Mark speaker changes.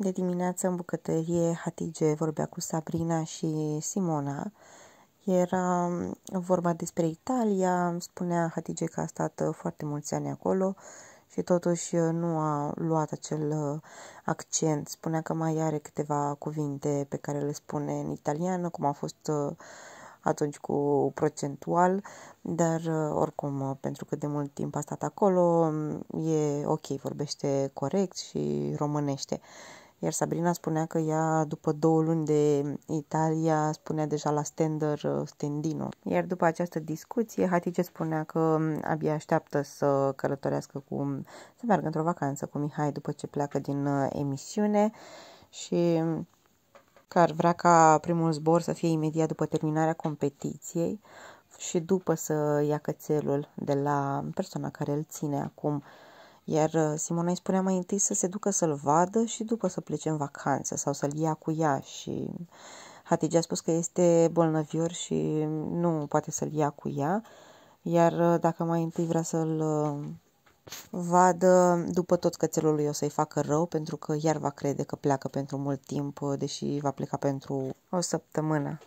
Speaker 1: De dimineață în bucătărie, Hatige vorbea cu Sabrina și Simona. Era vorba despre Italia, spunea Hatige că a stat foarte mulți ani acolo și totuși nu a luat acel accent. Spunea că mai are câteva cuvinte pe care le spune în italiană, cum a fost atunci cu procentual, dar oricum, pentru că de mult timp a stat acolo, e ok, vorbește corect și românește. Iar Sabrina spunea că ea, după două luni de Italia, spunea deja la Stender uh, Stendino. Iar după această discuție, Hatice spunea că um, abia așteaptă să călătorească cu, să meargă într-o vacanță cu Mihai după ce pleacă din uh, emisiune și că ar vrea ca primul zbor să fie imediat după terminarea competiției și după să ia cățelul de la persoana care îl ține acum iar uh, Simona îi spunea mai întâi să se ducă să-l vadă și după să plece în vacanță sau să-l ia cu ea și Hatice a spus că este bolnăvior și nu poate să-l ia cu ea, iar uh, dacă mai întâi vrea să-l uh, vadă, după tot cățelul lui o să-i facă rău pentru că iar va crede că pleacă pentru mult timp, deși va pleca pentru o săptămână.